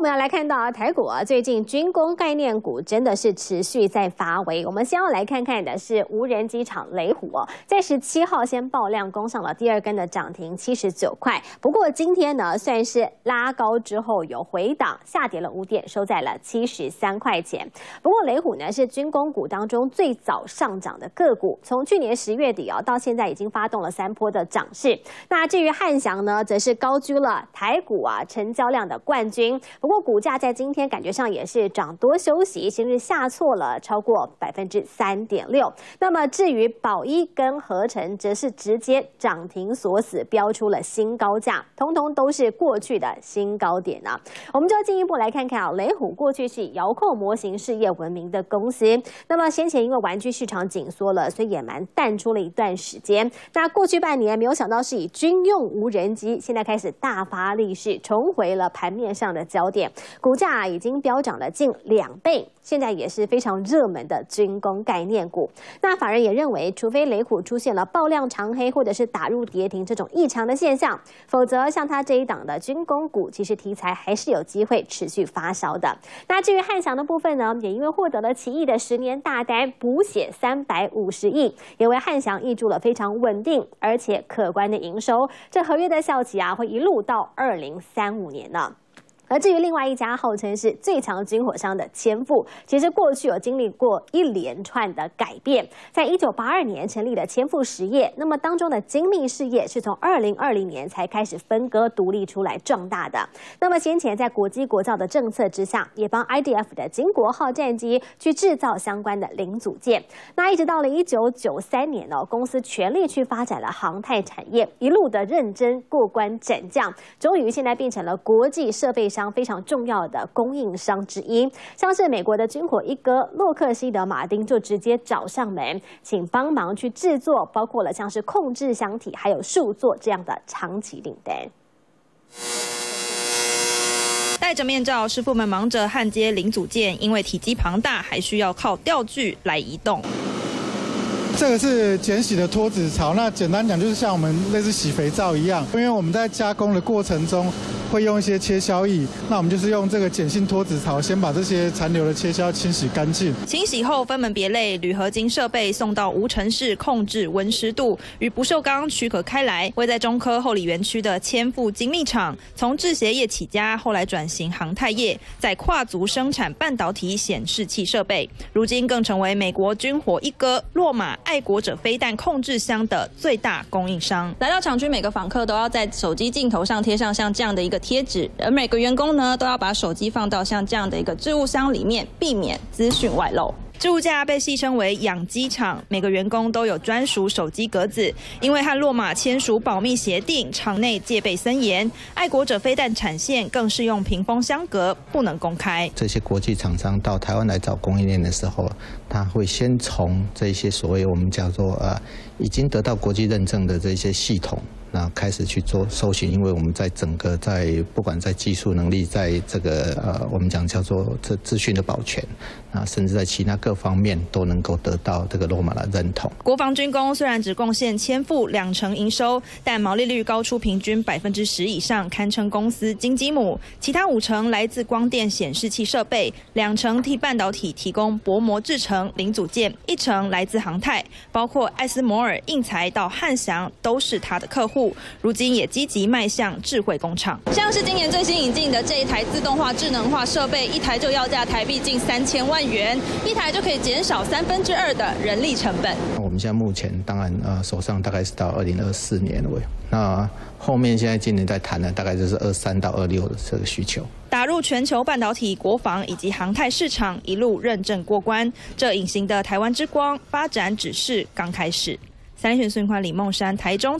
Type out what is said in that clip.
我们要来看到啊台股啊，最近军工概念股真的是持续在发威。我们先要来看看的是无人机厂雷虎，在十七号先爆量攻上了第二根的涨停七十九块。不过今天呢，算是拉高之后有回档，下跌了五点，收在了七十三块钱。不过雷虎呢是军工股当中最早上涨的个股，从去年十月底哦到现在已经发动了三波的涨势。那至于汉翔呢，则是高居了台股啊成交量的冠军。不过股价在今天感觉上也是涨多休息，甚至下挫了超过百分之三点六。那么至于宝一跟合成，则是直接涨停锁死，标出了新高价，通通都是过去的新高点啊。我们就进一步来看看啊，雷虎过去是遥控模型事业闻名的公司，那么先前因为玩具市场紧缩了，所以也蛮淡出了一段时间。那过去半年没有想到是以军用无人机，现在开始大发力势，重回了盘面上的焦点。股价已经飙涨了近两倍，现在也是非常热门的军工概念股。那法人也认为，除非雷虎出现了爆量长黑，或者是打入跌停这种异常的现象，否则像它这一档的军工股，其实题材还是有机会持续发烧的。那至于汉翔的部分呢，也因为获得了奇异的十年大单，补血三百五十亿，也为汉翔挹注了非常稳定而且可观的营收。这合约的效期啊，会一路到二零三五年呢。而至于另外一家号称是最强军火商的千富，其实过去有经历过一连串的改变。在一九八二年成立的千富实业，那么当中的精密事业是从二零二零年才开始分割独立出来壮大的。那么先前在国机国造的政策之下，也帮 IDF 的金国号战机去制造相关的零组件。那一直到了一九九三年呢，公司全力去发展了航太产业，一路的认真过关斩将，终于现在变成了国际设备商。非常重要的供应商之一，像是美国的军火一哥洛克希德马丁就直接找上门，请帮忙去制作，包括了像是控制箱体还有数座这样的长期订单。戴着面罩，师傅们忙着焊接零组件，因为体积庞大，还需要靠吊具来移动。这个是简洗的脱脂槽，那简单讲就是像我们类似洗肥皂一样，因为我们在加工的过程中。会用一些切削液，那我们就是用这个碱性脱脂槽，先把这些残留的切削清洗干净。清洗后分门别类，铝合金设备送到无尘室控制温湿度，与不锈钢区隔开来。位在中科后里园区的千富精密厂，从制鞋业起家，后来转型航太业，在跨足生产半导体显示器设备，如今更成为美国军火一哥洛马爱国者飞弹控制箱的最大供应商。来到厂区，每个访客都要在手机镜头上贴上像这样的一个。贴纸，而每个员工呢都要把手机放到像这样的一个置物箱里面，避免资讯外漏。置物架被戏称为“养鸡场”，每个员工都有专属手机格子，因为和洛马签署保密协定，场内戒备森严。爱国者飞弹产线更是用屏风相隔，不能公开。这些国际厂商到台湾来找供应链的时候，他会先从这些所谓我们叫做呃已经得到国际认证的这些系统。那开始去做搜寻，因为我们在整个在不管在技术能力，在这个呃我们讲叫做这资讯的保全，啊，甚至在其他各方面都能够得到这个罗马的认同。国防军工虽然只贡献千富两成营收，但毛利率高出平均百分之十以上，堪称公司金鸡母。其他五成来自光电显示器设备，两成替半导体提供薄膜制成零组件，一成来自航太，包括艾斯摩尔、印材到汉翔都是他的客户。如今也积极迈向智慧工厂，像是今年最新引进的这一台自动化智能化设备，一台就要价台币近三千万元，一台就可以减少三分之二的人力成本。我们现在目前当然呃手上大概是到二零二四年了，那后面现在今年在谈的大概就是二三到二六的这个需求。打入全球半导体、国防以及航太市场，一路认证过关，这隐形的台湾之光发展只是刚开始。三立讯孙宽李梦山台中。